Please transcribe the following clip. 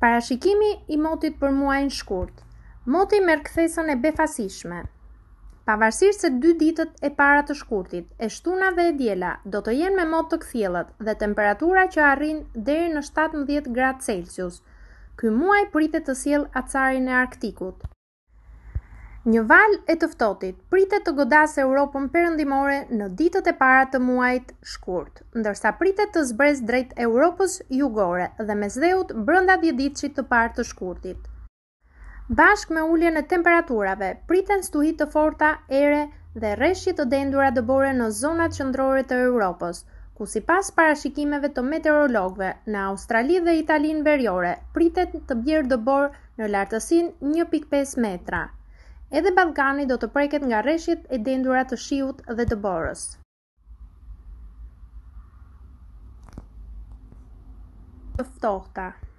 Parashikimi i motit për muajin shkurt. Moti merr kthesën e befasishme. Pavarësisht se dy ditët e para të shkurtit, e shtuna dhe e diela, do të jenë me mot të kthjellët dhe temperatura që arrijnë deri në 17 gradë Celsius, ky muaj pritet të sjellë acarin e Arktikut. Një valë e të ftohtit pritet të godasë Europën perëndimore në ditët e para të muajit shkurt, ndërsa pritet të zbresë drejt Europës jugore dhe Mesdheut brenda dhjetëditëshit të parë të shkurtit. Bashkë me uljen e temperaturave, priten stuhi të forta ere dhe reshje të dendura dëbore në zonat qendrore të Europës, ku sipas parashikimeve të meteorologëve, në Australi dhe Italinë veriore pritet të bjerë dëborë në lartësinë një pikë pesë metra. Edhe Ballkani do të preket nga reshjet e dendura të shiut dhe të borës. Të ftohta.